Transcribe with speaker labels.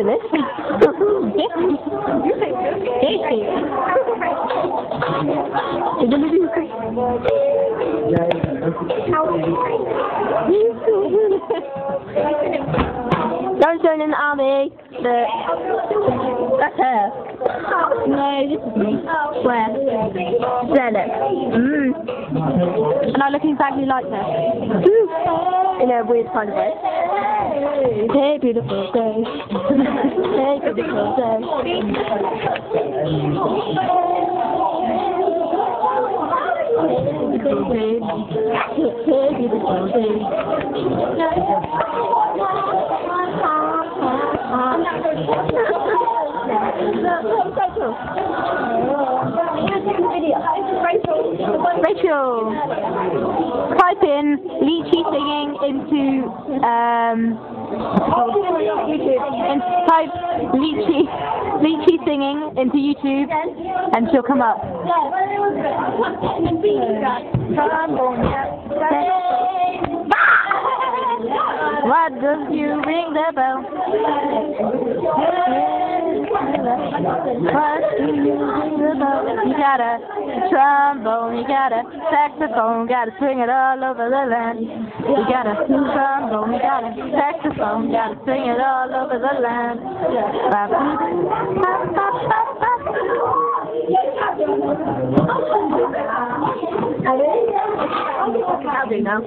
Speaker 1: This. You're gonna do great. Don't join in the army. The. No, this is me. Where? There, look. Mm. And I look exactly like her. In a weird kind of way. Hey, beautiful day. hey, beautiful day. Hey, Beautiful day. Beautiful day. Rachel, type in Lychee singing into um, and type Lychee Lychee singing into YouTube, and she'll come up. What does you ring the bell? Do you got a trombone, you got a saxophone, got to swing it all over the land. You got a trombone, you got a saxophone, got to swing it all over the land. Do now.